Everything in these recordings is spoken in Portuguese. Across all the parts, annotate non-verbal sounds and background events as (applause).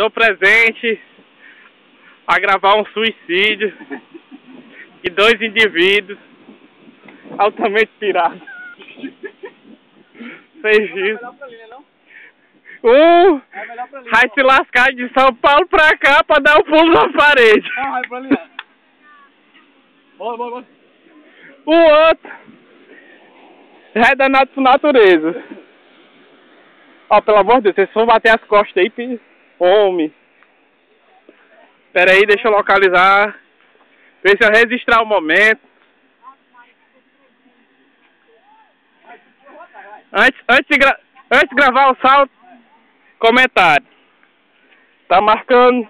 Estou presente a gravar um suicídio de dois indivíduos altamente pirados. Fez isso. Um vai se lascar de São Paulo pra cá pra dar o um pulo na parede. Vai pra ali. Bora, bora, bora. O outro já é da natureza. Ó, pelo amor de Deus, vocês vão bater as costas aí, homem. Pera aí, deixa eu localizar. Eu registrar o momento. Antes, antes, de, antes de gravar o salto, comentário. Tá marcando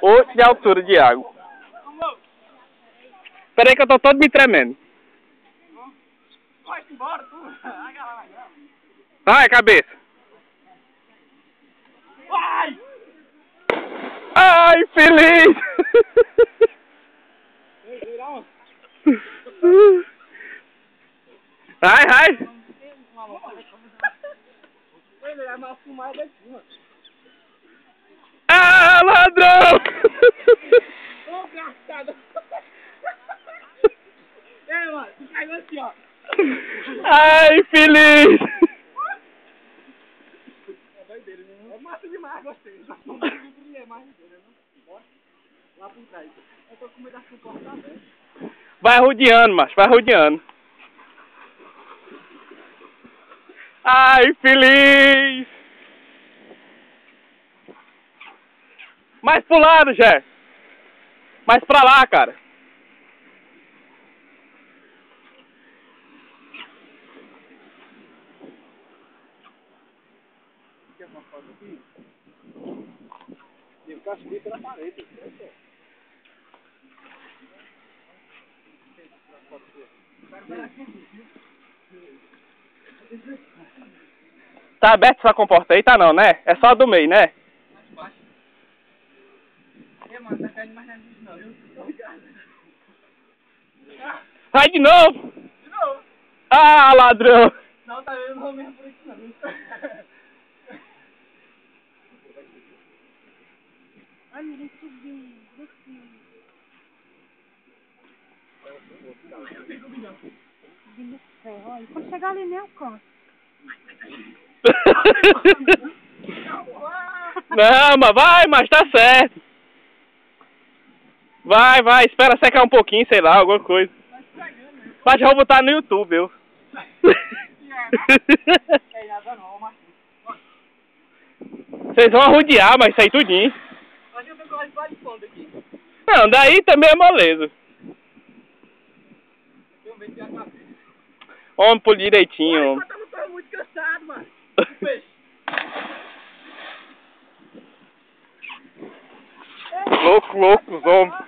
8 de altura de água. Pera aí que eu tô todo me tremendo. Vai, cabeça. Vai! Ai, feliz! Daqui, mano. Ah, ladrão! Mano, caiu assim, ó. Ai, feliz! É massa demais, gostei. Não é mais doideira, não. Bora. Lá por trás. Eu tô com medo da sua porta aberta. Vai rodeando, macho, vai rodeando. Ai, feliz! Mais pro lado, Jé. Mais pra lá, cara. Uma foto aqui? E o cachorro pela parede. Tá aberto essa comporta aí? Tá não, né? É só a do meio, né? Mano, caindo mais na gente não, viu? Obrigado. Vai de novo! De novo. Ah, ladrão! Não, tá vendo o mesmo por aqui não, Olha, ele subiu, desceu. Subindo o céu, olha. Quando chegar ali, nem alcança. Não, mas vai, mas tá certo. Vai, vai, espera secar um pouquinho, sei lá, alguma coisa. Mas já vou botar no YouTube, eu. Vocês vão arrodear, mas isso aí tudinho. Mas eu tenho coragem de fundo aqui. Não, daí também é moleza. Homem por direitinho, homem. Eu tô muito cansado, mano. (laughs) Louco, louco, os homens.